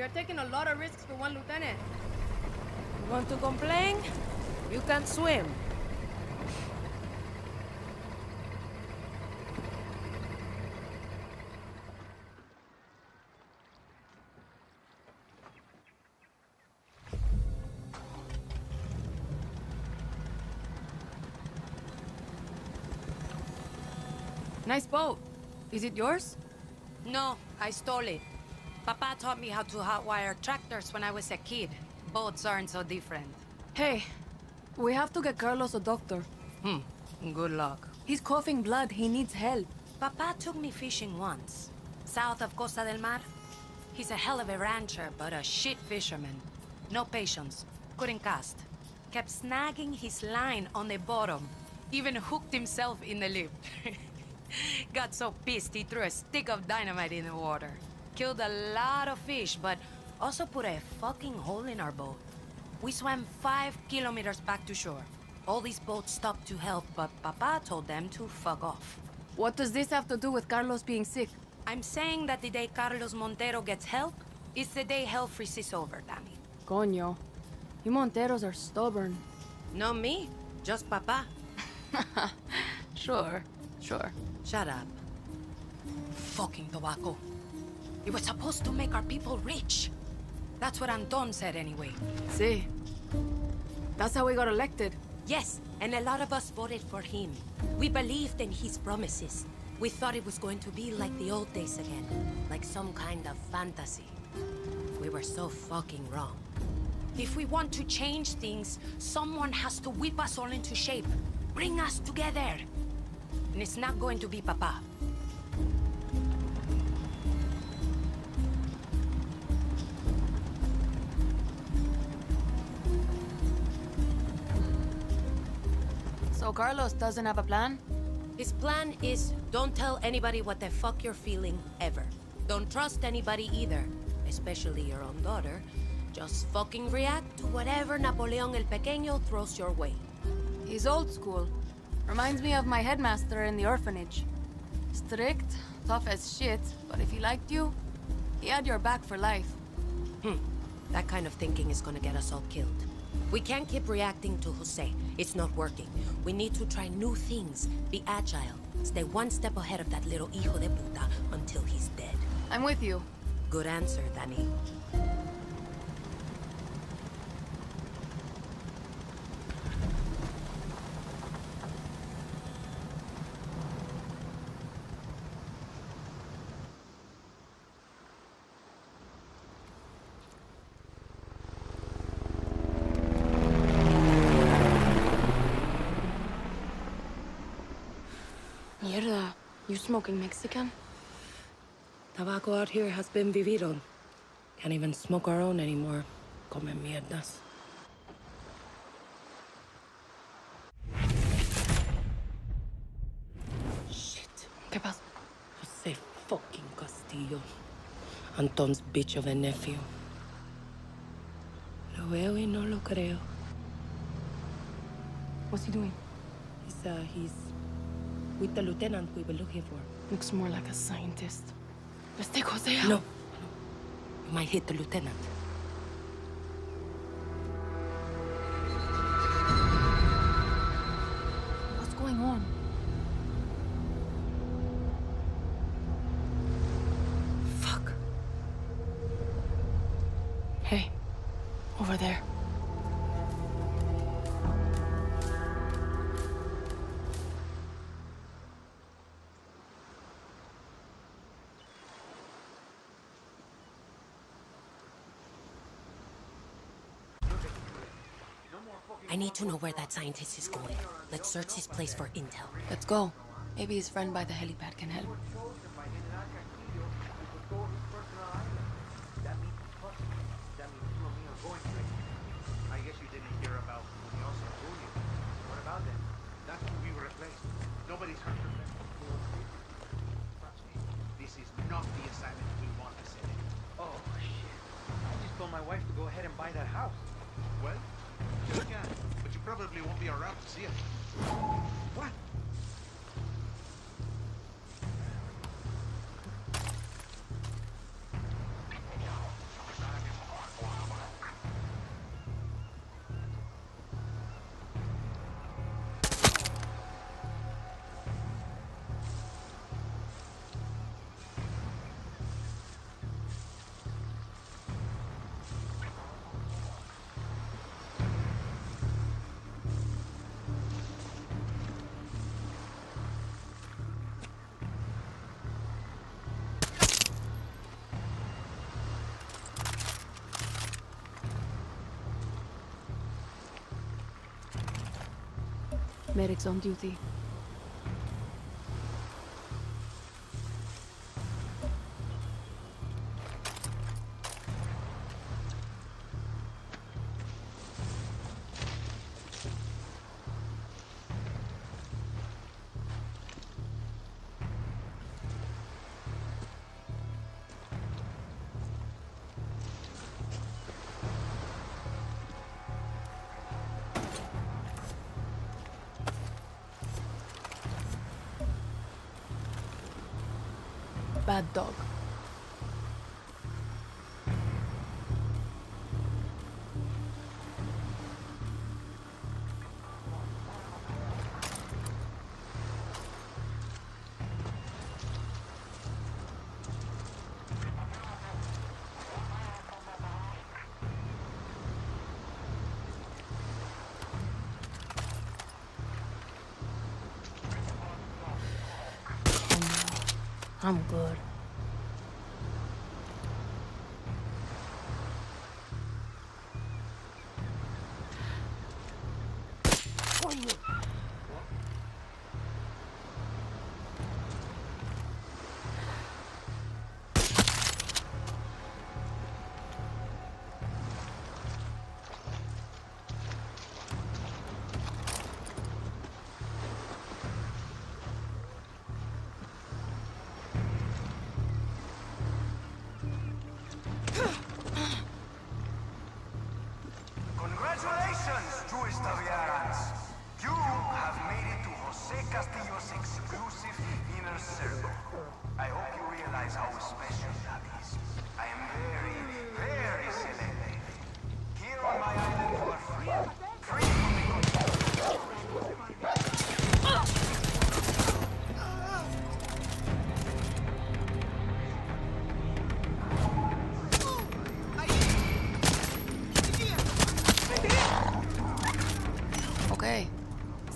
We are taking a lot of risks for one lieutenant. You want to complain? You can't swim. Nice boat. Is it yours? No, I stole it. Papa taught me how to hotwire tractors when I was a kid. Boats aren't so different. Hey, we have to get Carlos a doctor. Hmm, good luck. He's coughing blood. He needs help. Papa took me fishing once. South of Costa del Mar. He's a hell of a rancher, but a shit fisherman. No patience. Couldn't cast. Kept snagging his line on the bottom. Even hooked himself in the lip. Got so pissed he threw a stick of dynamite in the water. Killed a lot of fish, but also put a fucking hole in our boat. We swam five kilometers back to shore. All these boats stopped to help, but Papa told them to fuck off. What does this have to do with Carlos being sick? I'm saying that the day Carlos Montero gets help is the day hell freezes over, Dani. Coño. You Monteros are stubborn. Not me, just Papa. Sure, sure. Shut up. Fucking tobacco. It was supposed to make our people rich. That's what Anton said anyway. See. That's how we got elected. Yes, and a lot of us voted for him. We believed in his promises. We thought it was going to be like the old days again. Like some kind of fantasy. We were so fucking wrong. If we want to change things, someone has to whip us all into shape. Bring us together. And it's not going to be Papa. So Carlos doesn't have a plan? His plan is don't tell anybody what the fuck you're feeling, ever. Don't trust anybody either, especially your own daughter. Just fucking react to whatever Napoleon el Pequeño throws your way. He's old school. Reminds me of my headmaster in the orphanage. Strict, tough as shit, but if he liked you, he had your back for life. Hmm. That kind of thinking is gonna get us all killed. We can't keep reacting to Jose. It's not working. We need to try new things, be agile, stay one step ahead of that little hijo de puta until he's dead. I'm with you. Good answer, Dani. Mierda, you smoking Mexican? Tobacco out here has been Viviro. Can't even smoke our own anymore. Come mierdas. Shit. ¿Qué pasa? Jose fucking Castillo. Anton's bitch of a nephew. Lo veo y no lo creo. What's he doing? He's, uh, he's with the lieutenant we were looking for. Looks more like a scientist. Let's take Jose out. No. We might hit the lieutenant. What's going on? Fuck. Hey, over there. Need to know where that scientist is going. Let's search his place for intel. Let's go. Maybe his friend by the helipad can help. Probably won't be around to see it. Medics on duty. Bad dog. I'm good.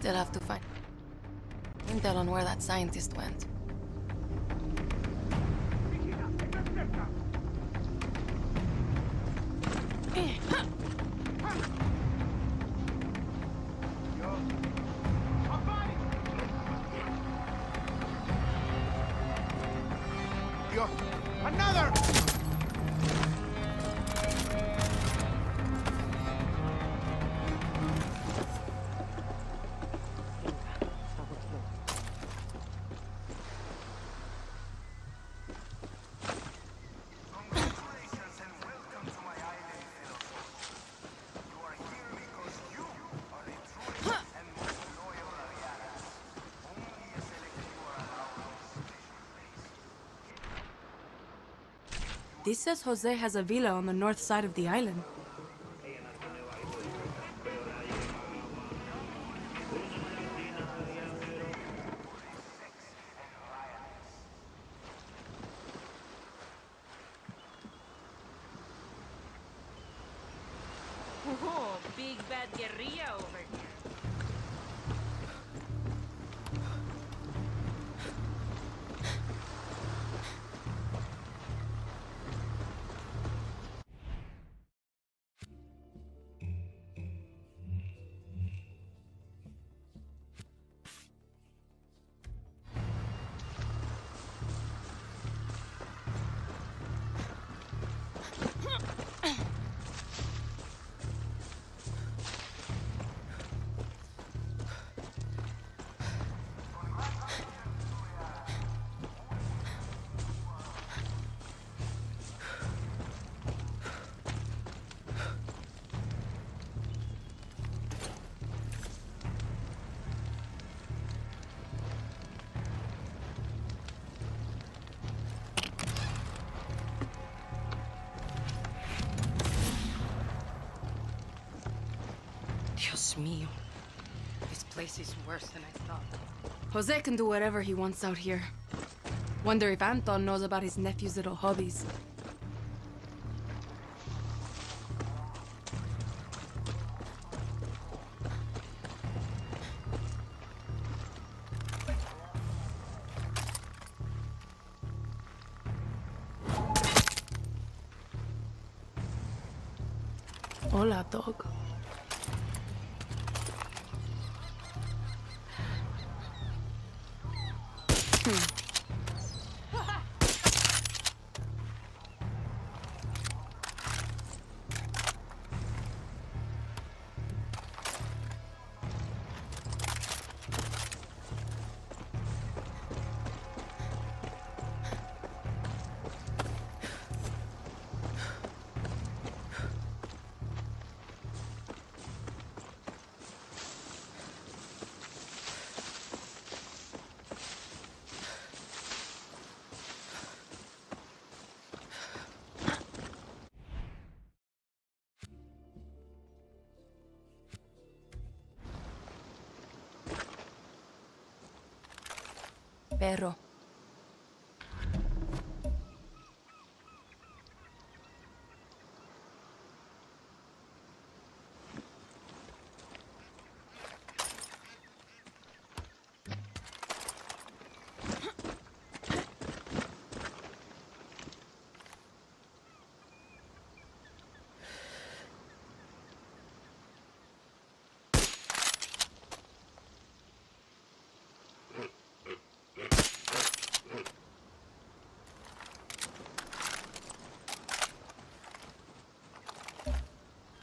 Still have to find intel on where that scientist went. This says Jose has a villa on the north side of the island. Oh, big bad guerrilla over here. Dios mío. This place is worse than I thought. Jose can do whatever he wants out here. Wonder if Anton knows about his nephew's little hobbies. Hola, dog. Perro,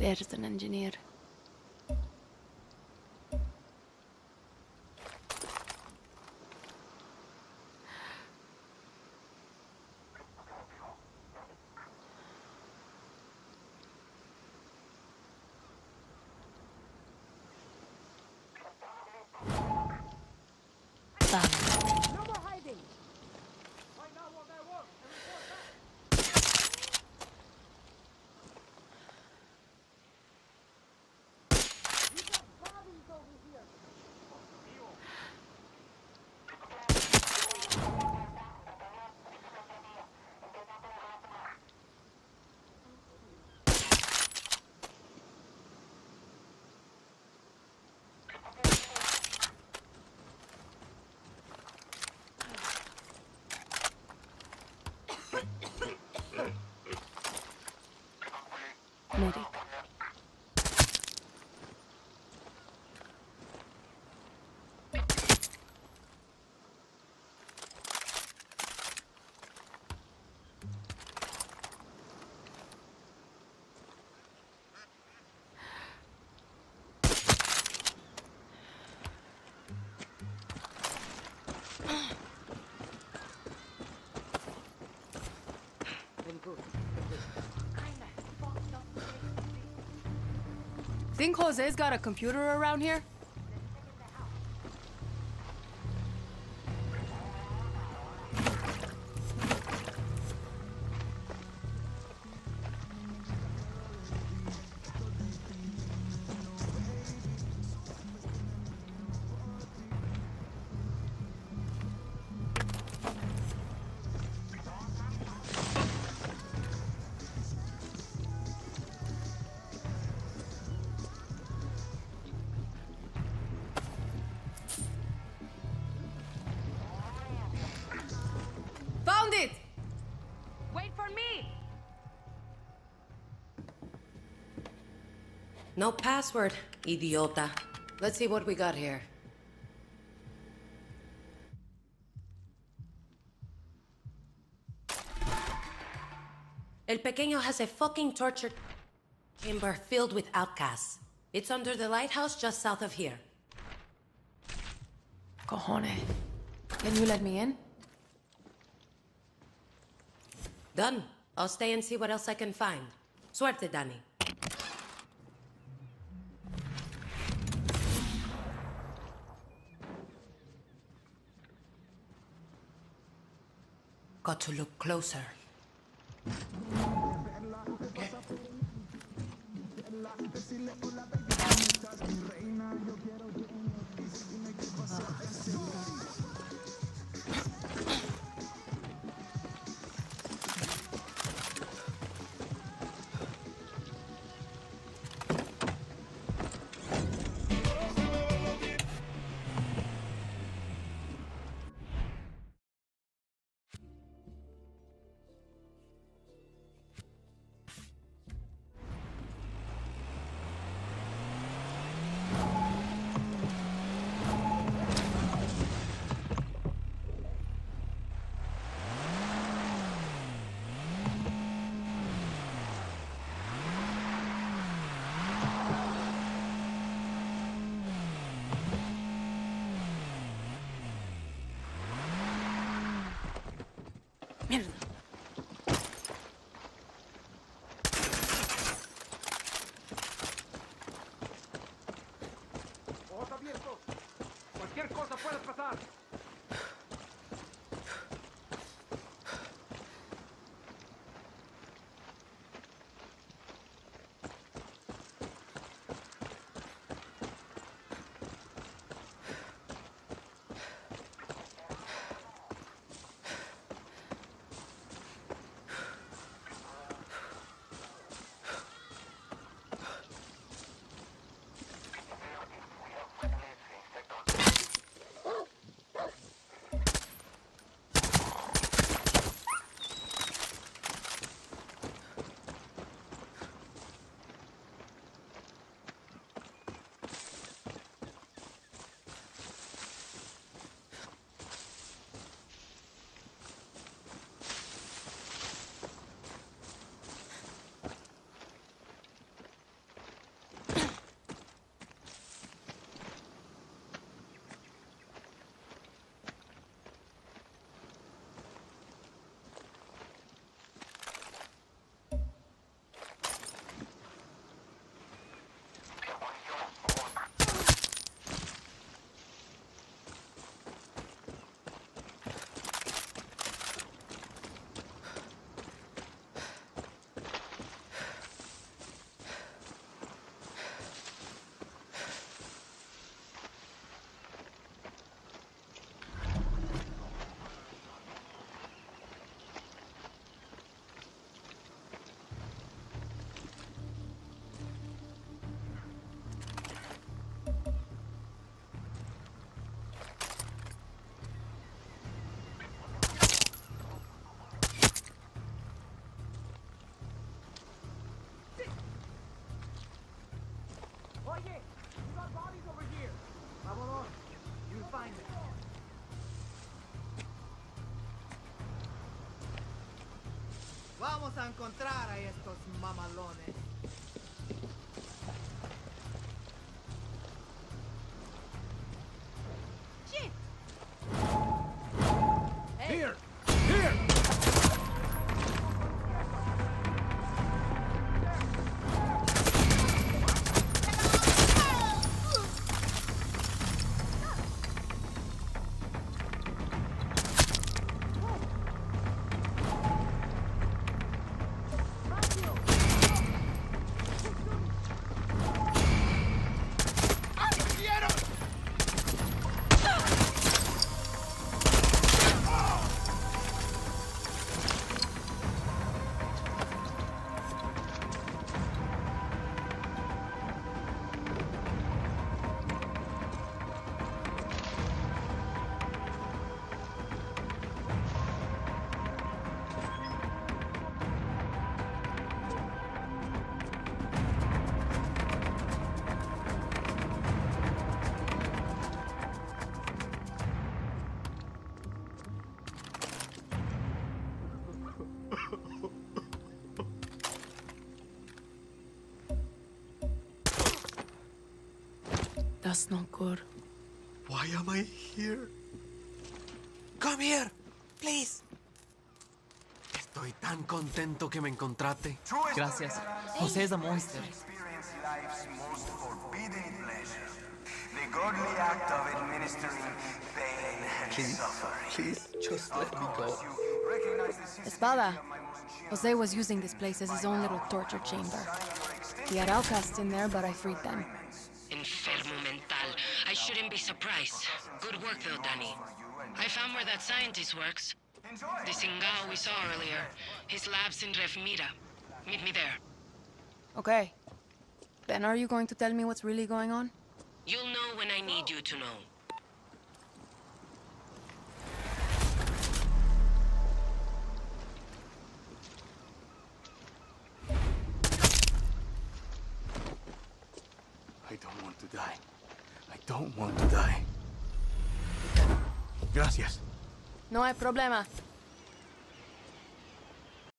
There's an engineer. Done. Think Jose's got a computer around here? No password, idiota. Let's see what we got here. El Pequeño has a fucking torture chamber filled with outcasts. It's under the lighthouse just south of here. Cojones. Can you let me in? Done. I'll stay and see what else I can find. Suerte, Dani. Got to look closer. Vamos a encontrar a estos mamalones. That's not good. Why am I here? Come here, please. Estoy tan contento que me encontraste. True Gracias. Estavianas José is a monster. experience life's most forbidden pleasure. The godly act of administering pain and Please, suffering. please, just let me go. You recognize the CCTV Espada. of my most chill Jose was using this place as his own little torture chamber. He had outcasts in there, but I freed them. Enfermo mental. I shouldn't be surprised. Good work, though, Dani. I found where that scientist works. The Singao we saw earlier. His lab's in Rev Mira. Meet me there. Okay. Then are you going to tell me what's really going on? You'll know when I need you to know. Don't want to die. Gracias. No hay problema.